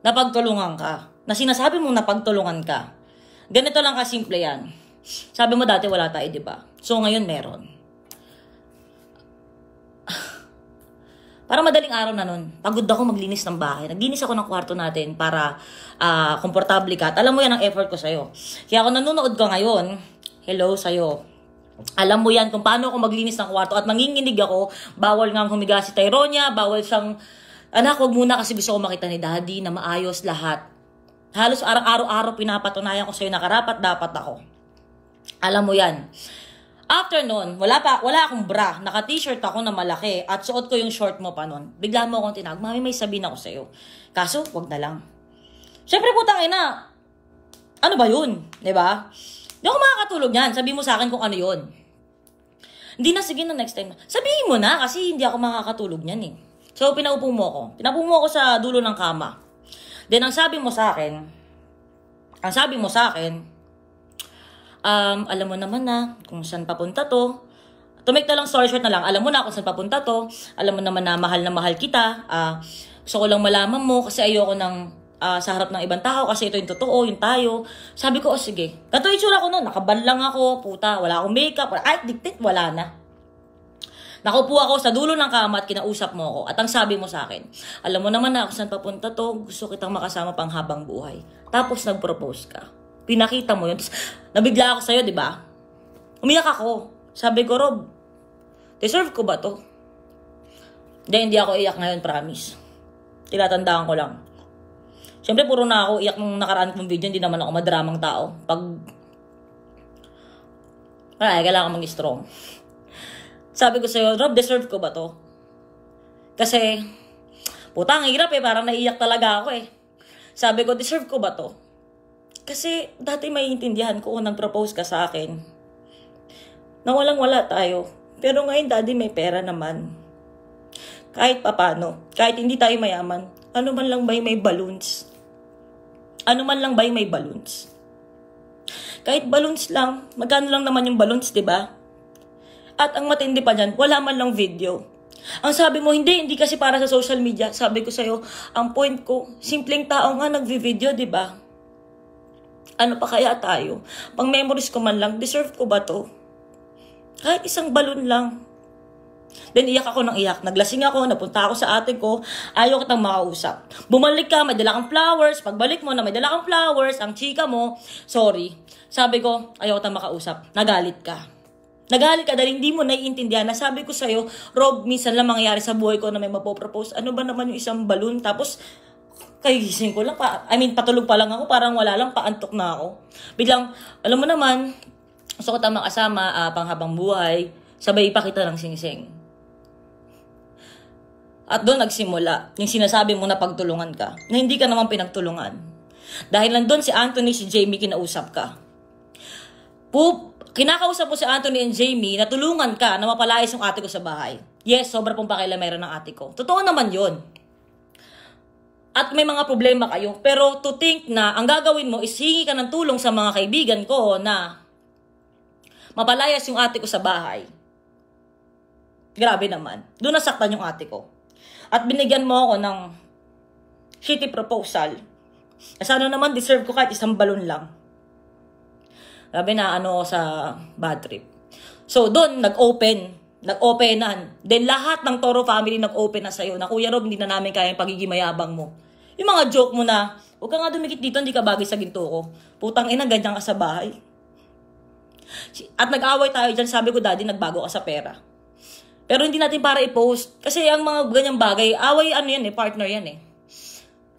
napagtulungan ka. Na sinasabi mong napagtulungan ka. Ganito lang kasimple yan. Sabi mo dati wala tayo, di ba? So ngayon meron. Para madaling araw na nun, pagod ako maglinis ng bahay. Naglinis ako ng kwarto natin para uh, komportable ka. At alam mo yan ang effort ko sa'yo. Kaya kung nanonood ka ngayon, hello sa'yo. Alam mo yan kung paano ako maglinis ng kwarto at manginginig ako, bawal nga humiga si Tyronia, bawal siyang, anak, wag muna kasi gusto ko makita ni daddy na maayos lahat. Halos araw-araw pinapatunayan ko sa'yo na karapat dapat ako. Alam mo yan. After nun, wala pa, wala akong bra. Naka-t-shirt ako na malaki at suot ko yung short mo pa nun. Bigla mo akong tinawag, Mami, may sabihin ako sa'yo. Kaso, wag na lang. Siyempre, putang ina. Ano ba yun? ba? Diba? Hindi ako makakatulog yan. Sabi mo sa akin kung ano yun. Hindi na, sige na next time. Sabihin mo na kasi hindi ako makakatulog niyan eh. So, pinaupo mo ako. Pinaupo mo ako sa dulo ng kama. Then, ang sabi mo sa akin, ang sabi mo sa akin, um, alam mo naman na kung saan papunta to. To make na lang story short na lang, alam mo na kung saan papunta to. Alam mo naman na mahal na mahal kita. Uh, gusto ko lang malaman mo kasi ayoko ng uh, sa harap ng ibang tao kasi ito yung totoo, yung tayo. Sabi ko, oh sige. Kato itsura ko noon, nakabal lang ako, puta, wala akong makeup, wala, ay, diktit, wala na. Nakupo ako sa dulo ng kama at kinausap mo ako. At ang sabi mo sa akin, alam mo naman na kung saan papunta to, gusto kitang makasama pang habang buhay. Tapos nag-propose ka. Pinakita mo yun. Tapos, nabigla ako sa'yo, di ba? Umiyak ako. Sabi ko, Rob, deserve ko ba to? Hindi, hindi ako iyak ngayon, promise. Tinatandaan ko lang. Siyempre, puro na ako iyak nung nakaraan kong video. Hindi naman ako madramang tao. Pag... Wala, kailangan ko mag-strong. Sabi ko sa'yo, Rob, deserve ko ba to? Kasi, puta, ang hirap eh. Parang naiiyak talaga ako eh. Sabi ko, deserve ko ba to? Kasi dati may intindihan ko nang propose ka sa akin. Na walang wala tayo. Pero ngayon daddy may pera naman. Kahit papano, kahit hindi tayo mayaman, ano man lang ba may balloons? Ano man lang ba may balloons? Kahit balloons lang, magkano lang naman yung balloons, di ba? At ang matindi pa dyan, wala man lang video. Ang sabi mo, hindi, hindi kasi para sa social media. Sabi ko sa'yo, ang point ko, simpleng tao nga nagvi-video, di ba? Ano pa kaya tayo? Pang memories ko man lang, deserve ko ba to? Kahit isang balon lang. Then iyak ako ng iyak. Naglasing ako, napunta ako sa ate ko, ayaw kitang makausap. Bumalik ka, may dala kang flowers. Pagbalik mo na may dala kang flowers, ang chika mo, sorry. Sabi ko, ayaw kitang makausap. Nagalit ka. Nagalit ka dahil hindi mo naiintindihan na sabi ko sa'yo, Rob, minsan lang mangyayari sa buhay ko na may mapopropose. Ano ba naman yung isang balon? Tapos, Kagising ko lang. Pa, I mean, patulog pa lang ako. Parang wala lang. Paantok na ako. Biglang, alam mo naman, gusto ko tamang kasama, uh, panghabang buhay. Sabay ipakita ng singsing. At doon nagsimula, yung sinasabi mo na pagtulungan ka, na hindi ka naman pinagtulungan. Dahil nandun si Anthony, si Jamie, kinausap ka. Poop, kinakausap mo si Anthony and Jamie na tulungan ka na mapalayas yung ate ko sa bahay. Yes, sobra pong pakialamera ng ate ko. Totoo naman yon at may mga problema kayo. Pero to think na ang gagawin mo is hingi ka ng tulong sa mga kaibigan ko na mapalayas yung ate ko sa bahay. Grabe naman. Doon nasaktan yung ate ko. At binigyan mo ako ng shitty proposal. Sana naman deserve ko kahit isang balon lang. Grabe na ano sa bad trip. So doon nag-open nag-openan. Then lahat ng Toro family nag-open na sa'yo na Kuya Rob, hindi na namin kaya yung pagiging mayabang mo. Yung mga joke mo na, huwag ka nga dumikit dito, hindi ka bagay sa ginto ko. Putang ina, ganyan ka sa bahay. At nag-away tayo dyan, sabi ko, daddy, nagbago ka sa pera. Pero hindi natin para i-post. Kasi ang mga ganyang bagay, away ano yan eh, partner yan eh.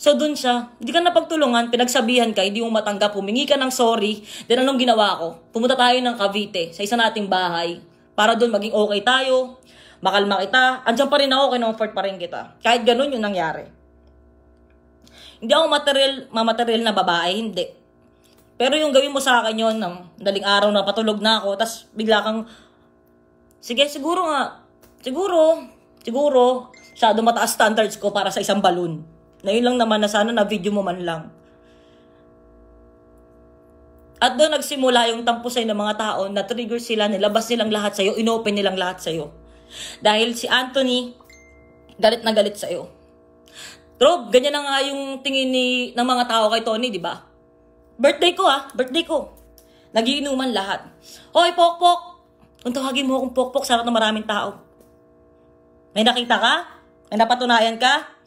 So dun siya, hindi ka napagtulungan, pinagsabihan ka, hindi mo matanggap, humingi ka ng sorry. Then anong ginawa ko? Pumunta tayo ng Cavite, sa isa nating bahay para doon maging okay tayo, makalma kita, andyan pa rin ako, kinomfort pa rin kita. Kahit ganun yung nangyari. Hindi ako material, mamaterial na babae, hindi. Pero yung gawin mo sa akin yon ng daling araw na patulog na ako, tas bigla kang, sige, siguro nga, siguro, siguro, masyado mataas standards ko para sa isang balloon. Na yun lang naman na sana na video mo man lang. At doon nagsimula yung tampusay ng mga tao na trigger sila, nilabas nilang lahat sa'yo, inopen nilang lahat sa'yo. Dahil si Anthony, galit na galit sa'yo. Rob, ganyan na nga yung tingin ni, ng mga tao kay Tony, di ba? Birthday ko ah, birthday ko. Nagiinuman lahat. Hoy, Pokpok! Kung tawagin mo akong Pokpok, sarap na maraming tao. May nakita ka? May napatunayan ka?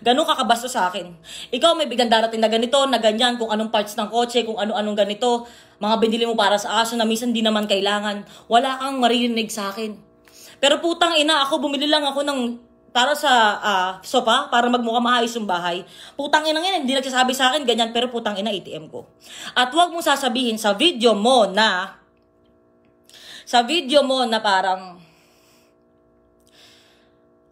Ganun ka kabasto sa akin. Ikaw may biglang darating na ganito, na ganyan, kung anong parts ng kotse, kung ano-anong ganito, mga binili mo para sa aso na minsan di naman kailangan. Wala kang maririnig sa akin. Pero putang ina, ako bumili lang ako ng para sa uh, sopa, para magmukha maayos yung bahay. Putang ina yan, hindi nagsasabi sa akin ganyan, pero putang ina ATM ko. At huwag mo sasabihin sa video mo na, sa video mo na parang, ah,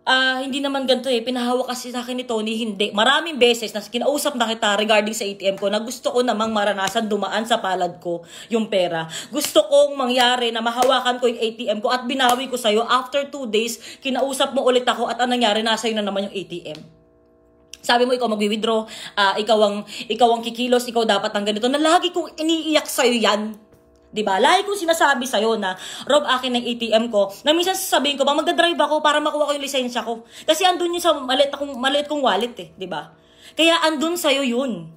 uh, hindi naman ganito eh, pinahawak kasi sa akin ni Tony, hindi. Maraming beses na kinausap na kita regarding sa ATM ko na gusto ko namang maranasan dumaan sa palad ko yung pera. Gusto kong mangyari na mahawakan ko yung ATM ko at binawi ko sa'yo. After two days, kinausap mo ulit ako at anong nangyari, nasa na naman yung ATM. Sabi mo ikaw magwi-withdraw, uh, ikaw ang ikaw ang kikilos, ikaw dapat ang ganito. Na lagi kong iniiyak sa iyo 'yan. 'Di ba? Lagi kong sinasabi sa iyo na, Rob, akin ng ATM ko. Na minsan sasabihin ko, ba magda-drive ako para makuha ko yung lisensya ko. Kasi andun yun sa maliit akong maliit kong wallet eh, 'di ba? Kaya andun sa iyo 'yun.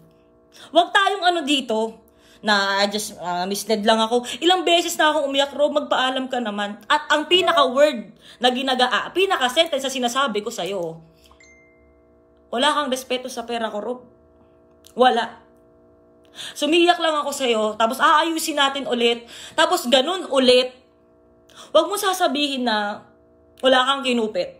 Huwag tayong ano dito na just uh, misled lang ako. Ilang beses na akong umiyak, Rob, magpaalam ka naman. At ang pinaka-word na ginagaa, pinaka-sentence na sinasabi ko sa iyo, wala kang respeto sa pera ko, Rob. Wala. Sumiyak lang ako sa'yo, tapos aayusin natin ulit, tapos ganun ulit. Huwag mo sasabihin na wala kang kinupit.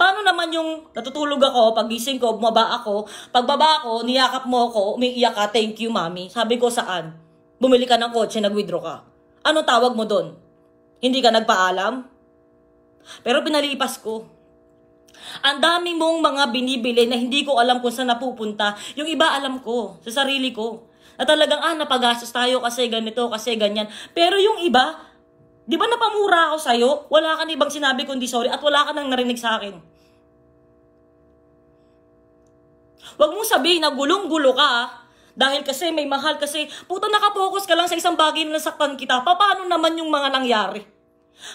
Paano naman yung natutulog ako, pagising ko, bumaba ako, pagbaba ko, niyakap mo ako, umiiyak ka, thank you mami. Sabi ko saan? Bumili ka ng kotse, nag-withdraw ka. Ano tawag mo doon? Hindi ka nagpaalam? Pero pinalipas ko. Ang dami mong mga binibili na hindi ko alam kung saan napupunta. Yung iba alam ko, sa sarili ko na talagang, ah, napagastos tayo kasi ganito, kasi ganyan. Pero yung iba, di ba napamura ako sa'yo? Wala ka ibang sinabi kundi sorry at wala ka nang narinig sa akin. Huwag mong sabihin na gulong-gulo ka, ah. Dahil kasi may mahal kasi, puto nakapokus ka lang sa isang bagay na nasaktan kita. Pa, paano naman yung mga nangyari?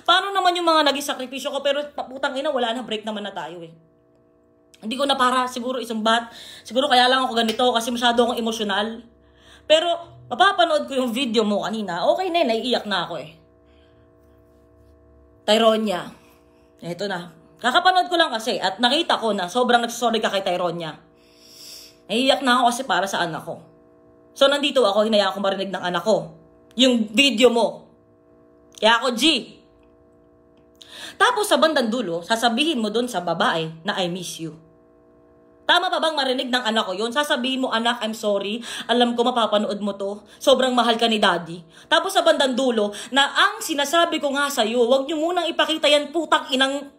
Paano naman yung mga naging sakripisyo ko? Pero putang ina, wala na, break naman na tayo eh. Hindi ko na para siguro isang bat. Siguro kaya lang ako ganito kasi masyado akong emosyonal. Pero, mapapanood ko yung video mo kanina, okay na naiiyak na ako eh. Tyronia. Ito na. Kakapanood ko lang kasi at nakita ko na sobrang nagsasorry ka kay Tyronia. Naiiyak na ako kasi para sa anak ko. So, nandito ako, hinayaan ko marinig ng anak ko. Yung video mo. Kaya ako, G. Tapos sa bandang dulo, sasabihin mo doon sa babae na I miss you. Tama pa bang marinig ng anak ko yun? Sasabihin mo, anak, I'm sorry. Alam ko mapapanood mo to. Sobrang mahal ka ni daddy. Tapos sa bandang dulo, na ang sinasabi ko nga sa'yo, huwag niyo munang ipakita yan putang inang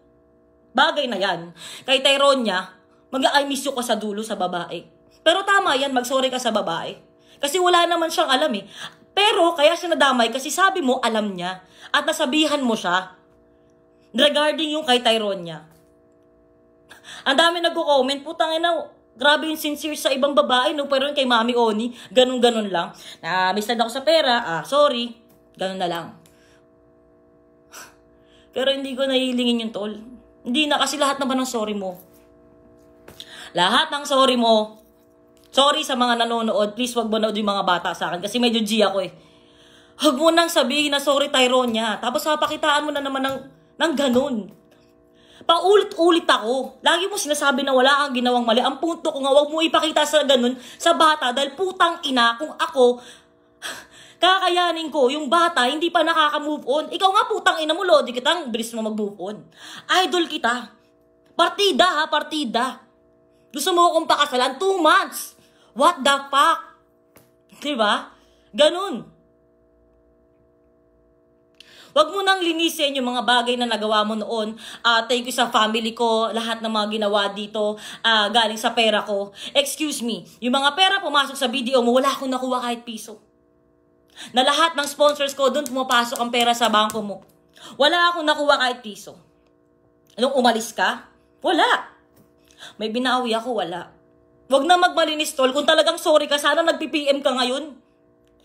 bagay na yan. Kay Tyronia, mag-I miss you ka sa dulo sa babae. Pero tama yan, mag-sorry ka sa babae. Kasi wala naman siyang alam eh. Pero kaya siya nadamay kasi sabi mo alam niya. At nasabihan mo siya regarding yung kay Tyronia. Ang dami nagko-comment, putang ina, grabe yung sincere sa ibang babae, no? Pero kay Mami Oni, ganun-ganun lang. Na, misled ako sa pera, ah, sorry. Ganun na lang. Pero hindi ko nahihilingin yung tol. Hindi na, kasi lahat naman ng sorry mo. Lahat ng sorry mo, sorry sa mga nanonood, please wag mo na yung mga bata sa akin kasi medyo G ako eh. Huwag mo nang sabihin na sorry Tyronia. Tapos papakitaan mo na naman ng, ng ganun. Paulit-ulit ako. Lagi mo sinasabi na wala kang ginawang mali. Ang punto ko nga, wag mo ipakita sa ganun sa bata dahil putang ina kung ako, kakayanin ko, yung bata, hindi pa nakaka-move on. Ikaw nga putang ina mo, Lodi, kitang bilis mo mag-move on. Idol kita. Partida ha, partida. Gusto mo akong pakasalan? Two months. What the fuck? Diba? Ganun. Huwag mo nang linisin yung mga bagay na nagawa mo noon. Uh, thank you sa family ko, lahat ng mga ginawa dito, uh, galing sa pera ko. Excuse me, yung mga pera pumasok sa video mo, wala akong nakuha kahit piso. Na lahat ng sponsors ko, doon pumapasok ang pera sa bangko mo. Wala akong nakuha kahit piso. Nung umalis ka, wala. May binawi ako, wala. Huwag na magmalinis, tol. Kung talagang sorry ka, sana nag-PPM ka ngayon.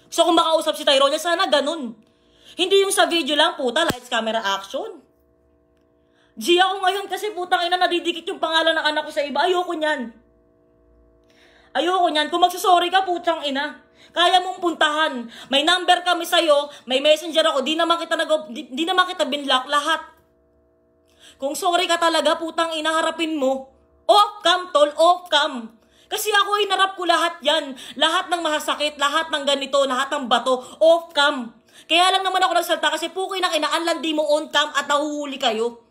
Gusto kong makausap si Tyrone, sana ganun. Hindi yung sa video lang, puta, lights, camera, action. G ako ngayon kasi putang ina nadidikit yung pangalan ng anak ko sa iba. Ayoko niyan. Ayoko niyan. Kung magsusorry ka, putang ina. Kaya mong puntahan. May number kami sa'yo, may messenger ako, di naman kita, nag di, di naman kita binlock lahat. Kung sorry ka talaga, putang ina, harapin mo. Off cam, tol, off cam. Kasi ako hinarap ko lahat yan. Lahat ng masasakit, lahat ng ganito, lahat ng bato, off cam. Kaya lang naman ako nagsalta kasi pukoy na kinaan di mo on cam at nahuhuli kayo.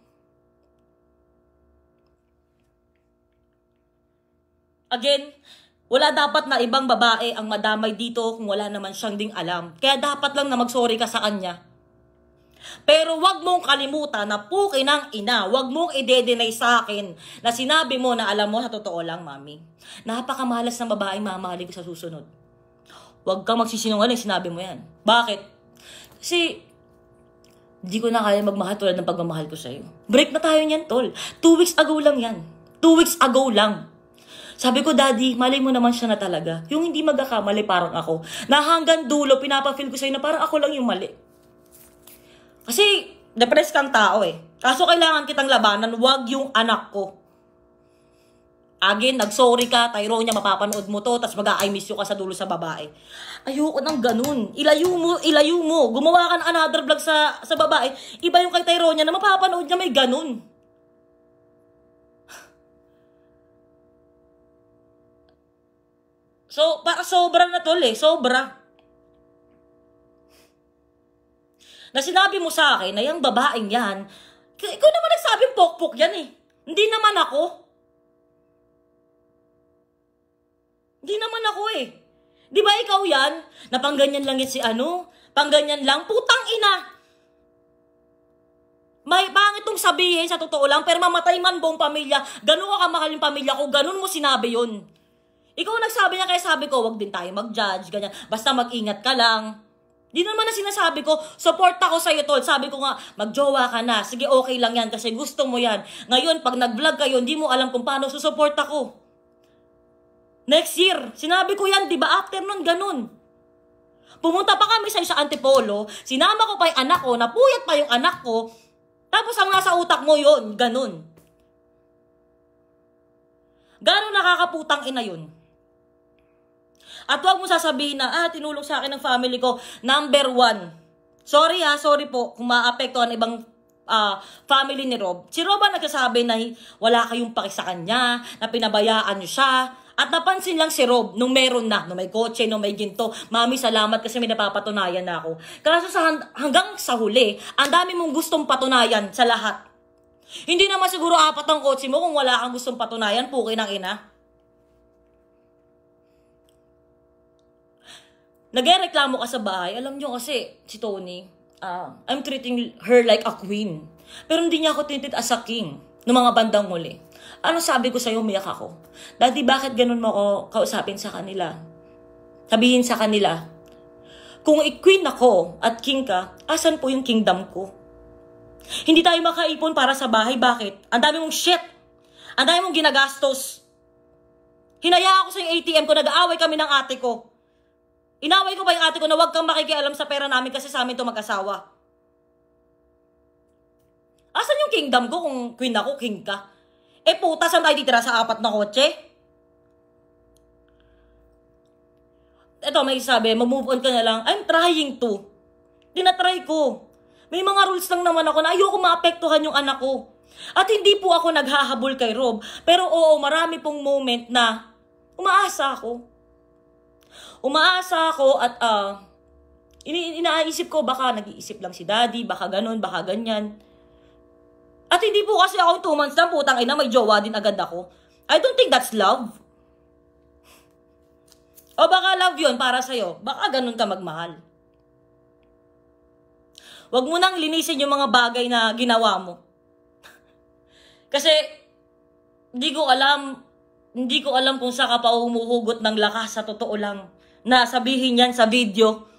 Again, wala dapat na ibang babae ang madamay dito kung wala naman siyang ding alam. Kaya dapat lang na magsorry ka sa kanya. Pero wag mong kalimutan na puki ng ina, wag mong ide-deny sa akin na sinabi mo na alam mo sa totoo lang, mami. Napakamalas ng babaeng mamahalin sa susunod. Wag kang magsisinungaling, sinabi mo yan. Bakit? Kasi, di ko na kaya magmahal tulad ng pagmamahal ko sa'yo. Break na tayo niyan, tol. Two weeks ago lang yan. Two weeks ago lang. Sabi ko, Daddy, malay mo naman siya na talaga. Yung hindi magkakamali parang ako. Na hanggang dulo, pinapafeel ko sa'yo na parang ako lang yung mali. Kasi, depressed kang tao eh. Kaso kailangan kitang labanan, wag yung anak ko. Again, nag-sorry ka, Tyronia, mapapanood mo to, tapos mag-I miss you ka sa dulo sa babae. Ayoko nang ganun. Ilayo mo, ilayo mo. Gumawa ka ng another vlog sa, sa babae. Iba yung kay Tyronia na mapapanood niya may ganun. So, para sobra na tol eh. Sobra. Na sinabi mo sa akin na yung babaeng yan, ikaw naman nagsabing pokpok yan eh. Hindi naman ako. Hindi naman ako eh. Di ba ikaw yan? Na pangganyan lang yan si ano? Pangganyan lang? Putang ina! May pangit tong sabihin sa totoo lang, pero mamatay man buong pamilya, ganun ka kamahal yung pamilya ko, ganun mo sinabi yun. Ikaw nagsabi niya, kaya sabi ko, wag din tayo mag-judge, ganyan. Basta mag-ingat ka lang. Di naman na sinasabi ko, support ako sa'yo, tol. Sabi ko nga, magjowa ka na. Sige, okay lang yan kasi gusto mo yan. Ngayon, pag nag-vlog kayo, hindi mo alam kung paano susupport ako. Next year, sinabi ko yan, di ba? After nun, ganun. Pumunta pa kami sa isa antipolo, sinama ko pa yung anak ko, napuyat pa yung anak ko, tapos ang nasa utak mo yon ganun. Gano'n nakakaputang ina yun? At huwag mo sasabihin na, ah, tinulong sa akin ng family ko, number one. Sorry ha, sorry po kung maapektuhan ibang uh, family ni Rob. Si Rob ang nagsasabi na wala kayong paki kanya, na pinabayaan niyo siya, at napansin lang si Rob nung meron na, nung may kotse, nung may ginto. Mami, salamat kasi may napapatunayan na ako. Kaso sa hanggang sa huli, ang dami mong gustong patunayan sa lahat. Hindi naman siguro apat ang kotse mo kung wala kang gustong patunayan, puki ng ina. Nagreklamo ka sa bahay. Alam nyo kasi, si Tony, uh, I'm treating her like a queen. Pero hindi niya ako tinitit as a king noong mga bandang huli. Ano sabi ko sa'yo, umiyak ako. Daddy, bakit ganun mo ako kausapin sa kanila? Sabihin sa kanila, kung i-queen ako at king ka, asan po yung kingdom ko? Hindi tayo makaipon para sa bahay. Bakit? Ang dami mong shit. Ang dami mong ginagastos. Hinaya ako sa yung ATM ko, nag-aaway kami ng ate ko. Inaway ko ba yung ate ko na huwag kang makikialam sa pera namin kasi sa amin to mag-asawa? Asan yung kingdom ko kung queen ako, king ka? Eh puta, saan tayo titira sa apat na kotse? Ito, may sabi, mag-move on ka na lang. I'm trying to. Tinatry ko. May mga rules lang naman ako na ayoko maapektuhan yung anak ko. At hindi po ako naghahabol kay Rob. Pero oo, marami pong moment na umaasa ako. Umaasa ako at uh, ini inaisip ko baka nag-iisip lang si daddy, baka ganun, baka ganyan. At hindi po kasi ako 2 months lang, putang ina, may jowa din agad ako. I don't think that's love. O baka love yun para sa'yo. Baka ganun ka magmahal. Huwag mo nang linisin yung mga bagay na ginawa mo. kasi, hindi ko alam, hindi ko alam kung saan ka pa umuhugot ng lakas sa totoo lang. Na sabihin yan sa video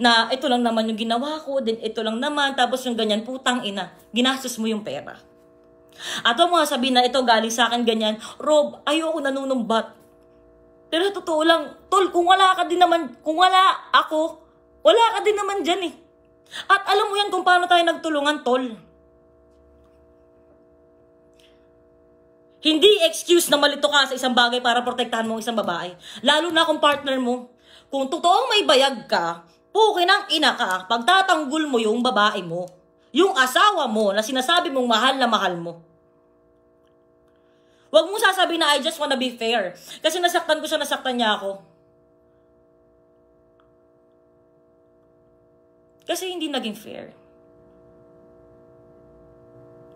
na ito lang naman yung ginawa ko, din ito lang naman, tapos yung ganyan, putang ina, ginastos mo yung pera. At huwag mo sabihin na ito galing sa akin ganyan, Rob, ayoko nanunumbat. Pero totoo lang, tol, kung wala ka din naman, kung wala ako, wala ka din naman dyan eh. At alam mo yan kung paano tayo nagtulungan, tol. Hindi excuse na malito ka sa isang bagay para protektahan mo ang isang babae. Lalo na kung partner mo. Kung totoong may bayag ka, pukin ang ina ka, pagtatanggol mo yung babae mo. Yung asawa mo na sinasabi mong mahal na mahal mo. Huwag mo sasabihin na I just wanna be fair. Kasi nasaktan ko siya, nasaktan niya ako. Kasi hindi naging fair.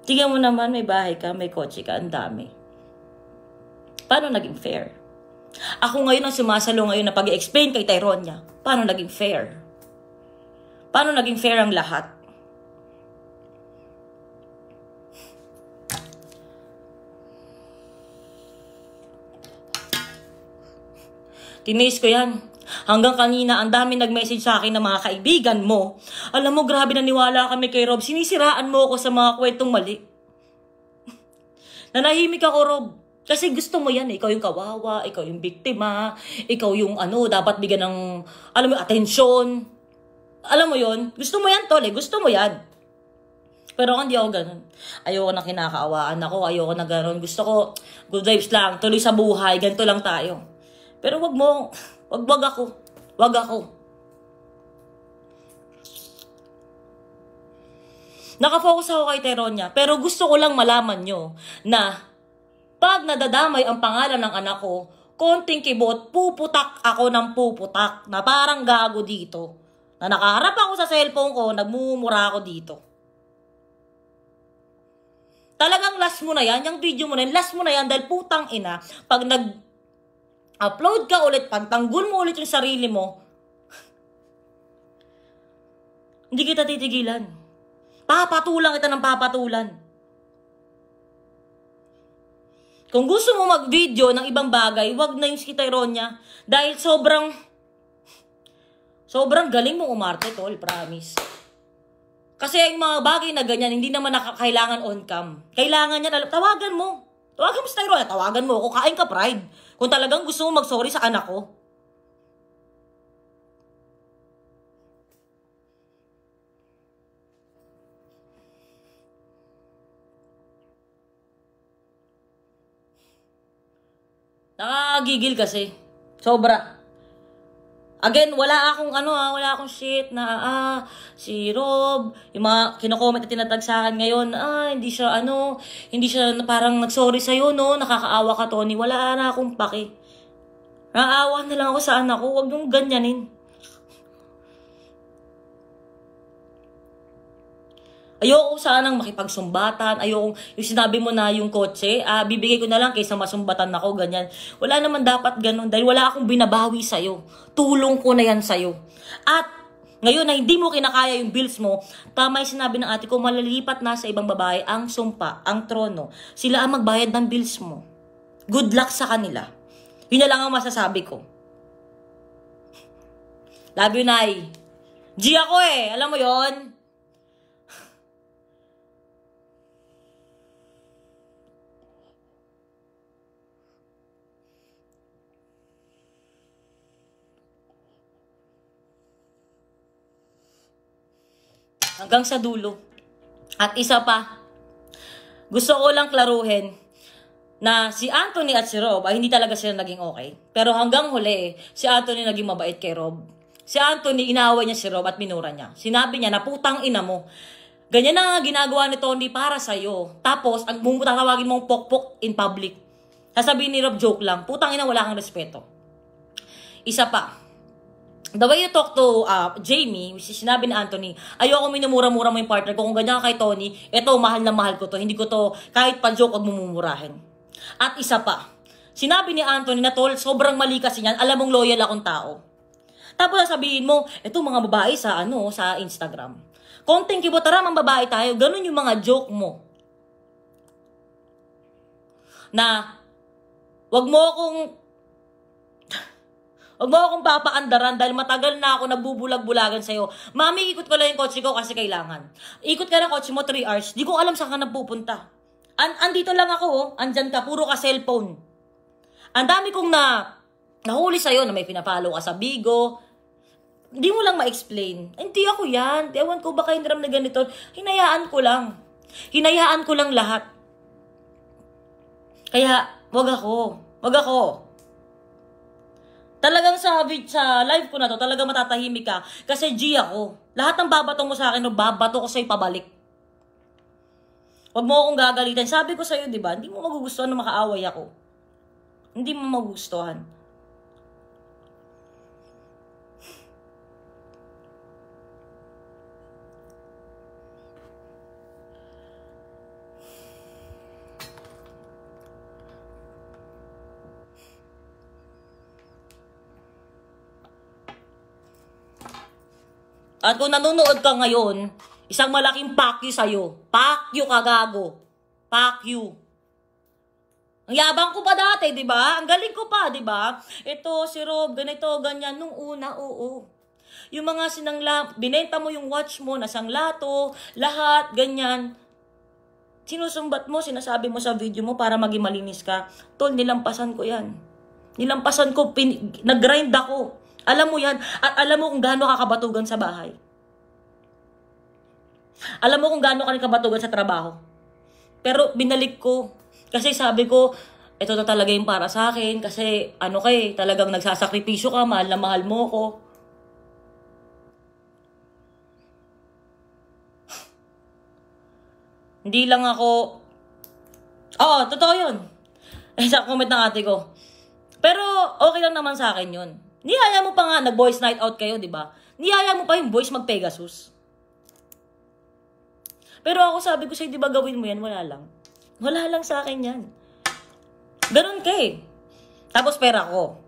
Tingnan mo naman, may bahay ka, may kotse ka, ang dami. Paano naging fair? Ako ngayon ang sumasalo ngayon na pag explain kay Tyrone niya. Paano naging fair? Paano naging fair ang lahat? Tinis ko yan. Hanggang kanina, ang dami nag-message sa akin ng mga kaibigan mo. Alam mo, grabe naniwala kami kay Rob. Sinisiraan mo ako sa mga kwentong mali. Nanahimik ako, Rob. Kasi gusto mo yan, eh. ikaw yung kawawa, ikaw yung biktima, ikaw yung ano, dapat bigyan ng, alam mo, atensyon. Alam mo yon Gusto mo yan, tol, eh. Gusto mo yan. Pero hindi ako ganun. Ayoko na kinakaawaan ako, ayoko na ganun. Gusto ko, good vibes lang, tuloy sa buhay, ganito lang tayo. Pero wag mo, wag wag ako. Wag ako. Nakafocus ako kay Teronia, pero gusto ko lang malaman nyo na pag nadadamay ang pangalan ng anak ko, konting kibot, puputak ako ng puputak na parang gago dito. Na nakaharap ako sa cellphone ko, nagmumura ako dito. Talagang last mo na yan, yung video mo na yan, last mo na yan dahil putang ina, pag nag upload ka ulit, pagtanggol mo ulit yung sarili mo, hindi kita titigilan. Papatulan kita ng papatulan. Kung gusto mo mag-video ng ibang bagay, wag na yung skiteronya. Dahil sobrang, sobrang galing mo umarte, tol, promise. Kasi yung mga bagay na ganyan, hindi naman nakakailangan on cam. Kailangan yan, tawagan mo. Tawagan mo si Tyrone, tawagan mo. Kung kain ka pride. Kung talagang gusto mo mag-sorry sa anak ko. Nakagigil kasi. Sobra. Again, wala akong ano ah, wala akong shit na ah, si Rob, yung mga kino-comment na tinatag sa akin ngayon, ah, hindi siya ano, hindi siya parang nag-sorry sa'yo, no, nakakaawa ka, Tony. Wala na akong paki. Naawa na lang ako sa anak ko, huwag mong ganyanin. Ayoko sanang makipagsumbatan, ayoko, yung sinabi mo na yung kotse, ah, bibigay ko na lang kaysa masumbatan ako, ganyan. Wala naman dapat ganun, dahil wala akong binabawi sa'yo. Tulong ko na yan sa'yo. At, ngayon na hindi mo kinakaya yung bills mo, tama yung sinabi ng ate ko, malalipat na sa ibang babae ang sumpa, ang trono. Sila ang magbayad ng bills mo. Good luck sa kanila. Yun na lang ang masasabi ko. Love you, Nay. G ako eh. Alam mo yon hanggang sa dulo. At isa pa, gusto ko lang klaruhin na si Anthony at si Rob ay hindi talaga sila naging okay. Pero hanggang huli, si Anthony naging mabait kay Rob. Si Anthony, inaaway niya si Rob at minura niya. Sinabi niya na putang ina mo. Ganyan na nga ginagawa ni Tony para sa'yo. Tapos, ang tatawagin mong pokpok in public. Sasabihin ni Rob, joke lang. Putang ina, wala kang respeto. Isa pa, the way you talk to uh, Jamie, which is sinabi ni Anthony, ayoko minumura-mura mo yung partner ko. Kung ganyan kay Tony, eto, mahal na mahal ko to. Hindi ko to, kahit pa joke, wag mumumurahin. At isa pa, sinabi ni Anthony na tol, sobrang mali kasi yan, alam mong loyal akong tao. Tapos sabihin mo, eto mga babae sa ano, sa Instagram. Konting kibotara, mga babae tayo, ganun yung mga joke mo. Na, wag mo akong Huwag mo akong papaandaran dahil matagal na ako nagbubulag-bulagan sa'yo. Mami, ikot ko lang yung kotse ko kasi kailangan. Ikot ka ng kotse mo 3 hours. Di ko alam saan ka nagpupunta. An andito lang ako, oh. Andyan ka, puro ka cellphone. Ang dami kong na nahuli sa'yo na may pinapalo ka sa Bigo. Hindi mo lang ma-explain. Hindi ako yan. Ewan ko baka hindi na ganito. Hinayaan ko lang. Hinayaan ko lang lahat. Kaya, wag ako. Wag ako. Talagang sa, sa live ko na to, talagang matatahimik ka. Kasi G ako. Lahat ng babato mo sa akin, no, babato ko sa'yo pabalik. Huwag mo akong gagalitan. Sabi ko sa'yo, di ba, hindi mo magugustuhan na makaaway ako. Hindi mo magugustuhan. At kung nanonood ka ngayon, isang malaking pack you sa'yo. Pack you kagago. Pack you. Ang yabang ko pa dati, di ba? Ang galing ko pa, di ba? Ito, si Rob, ganito, ganyan. Nung una, oo. Yung mga sinangla, binenta mo yung watch mo, nasang lato, lahat, ganyan. Sinusumbat mo, sinasabi mo sa video mo para maging malinis ka. Tol, nilampasan ko yan. Nilampasan ko, pin, nag-grind ako. Alam mo yan, at alam mo kung gaano kakabatugan sa bahay. Alam mo kung gaano ka kabatugan sa trabaho. Pero binalik ko, kasi sabi ko, ito na talaga yung para sa akin. Kasi ano kay, talagang nagsasakripisyo ka, mahal na mahal mo ko. Hindi lang ako... Oo, totoo yun. Eh, sa comment ng ate ko. Pero okay lang naman sa akin yun. Niyaya mo pa nga, nag-boys night out kayo, di ba? Niyaya mo pa yung boys mag-Pegasus. Pero ako sabi ko sa'yo, di ba gawin mo yan? Wala lang. Wala lang sa akin yan. Ganun ka eh. Tapos pera ko.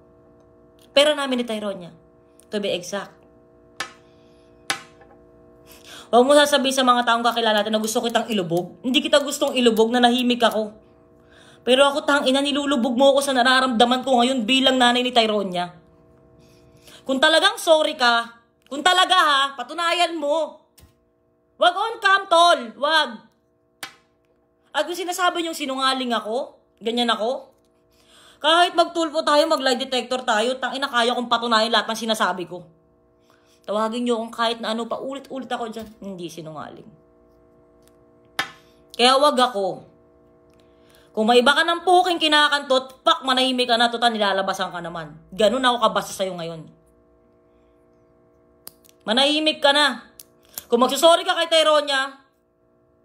Pera namin ni Tyronia. To be exact. Huwag mo sasabihin sa mga taong kakilala natin na gusto kitang ilubog. Hindi kita gustong ilubog na nahimik ako. Pero ako tang ina nilulubog mo ako sa nararamdaman ko ngayon bilang nanay ni Tyronia. Kung talagang sorry ka, kung talaga ha, patunayan mo. Wag on cam, tol. Wag. At kung sinasabi niyong sinungaling ako, ganyan ako, kahit magtulpo tayo, mag-lie detector tayo, tangina kaya kong patunayan lahat ng sinasabi ko. Tawagin niyo kung kahit na ano pa, ulit-ulit ako dyan. Hindi sinungaling. Kaya wag ako. Kung may iba ka ng puking kinakantot, pak, manahimik ka na, total nilalabasan ka naman. Ganun ako kabasa sa'yo ngayon. Manahimik ka na. Kung magsusorry ka kay Tyronia,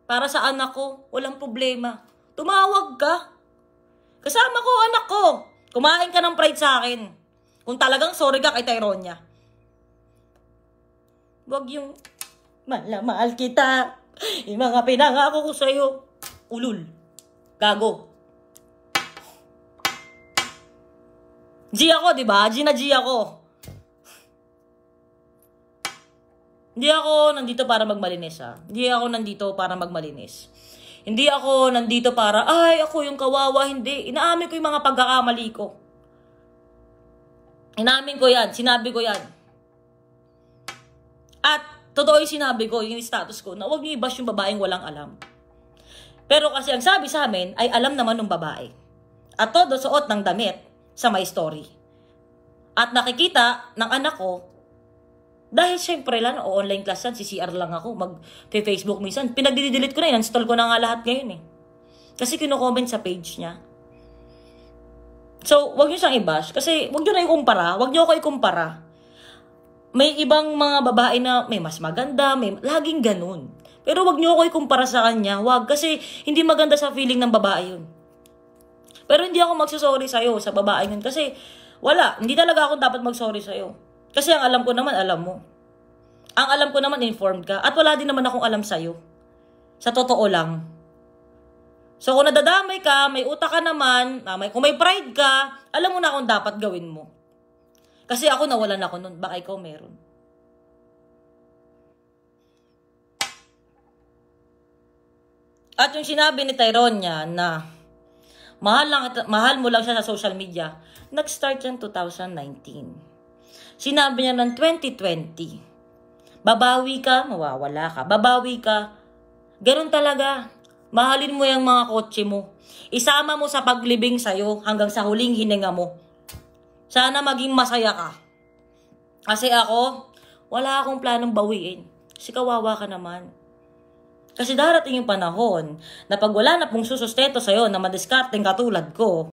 para sa anak ko, walang problema. Tumawag ka. Kasama ko anak ko. Kumain ka ng pride sa akin. Kung talagang sorry ka kay Tyronia. Huwag yung, mahal kita. Yung mga pinangako ko sa'yo. Ulul. Gago. G ako, di ba? G na G ako. Hindi ako nandito para magmalinis ha. Hindi ako nandito para magmalinis. Hindi ako nandito para, ay, ako yung kawawa. Hindi. Inaamin ko yung mga pagkakamali ko. Inaamin ko yan. Sinabi ko yan. At, totoo yung sinabi ko, yung status ko, na huwag niyo i-bash yung babaeng walang alam. Pero kasi ang sabi sa amin, ay alam naman ng babae. At todo suot ng damit sa my story. At nakikita ng anak ko dahil syempre lang, o online class yan, CCR lang ako, mag-Facebook minsan. Pinagdidelete ko na install ko na nga lahat ngayon eh. Kasi kino-comment sa page niya. So, wag niyo siyang i-bash. Kasi, wag niyo na ikumpara. Wag niyo ako ikumpara. May ibang mga babae na may mas maganda, may laging ganun. Pero wag niyo ako ikumpara sa kanya. Wag. Kasi, hindi maganda sa feeling ng babae yun. Pero hindi ako magsasorry sa'yo sa babae yun. Kasi, wala. Hindi talaga ako dapat magsorry sa'yo. Kasi ang alam ko naman, alam mo. Ang alam ko naman, informed ka. At wala din naman akong alam sa'yo. Sa totoo lang. So kung nadadamay ka, may utak ka naman, ah, may, kung may pride ka, alam mo na kung dapat gawin mo. Kasi ako nawalan ako nun, baka ikaw meron. At yung sinabi ni Tyronia na mahal, lang, mahal mo lang siya sa social media, nag-start yan 2019. Sinabi niya ng 2020. Babawi ka, mawawala ka. Babawi ka. Ganun talaga. Mahalin mo yung mga kotse mo. Isama mo sa paglibing sa'yo hanggang sa huling hininga mo. Sana maging masaya ka. Kasi ako, wala akong planong bawiin. Kasi kawawa ka naman. Kasi darating yung panahon na pag wala na pong sususteto sa'yo na madiskarteng katulad ko,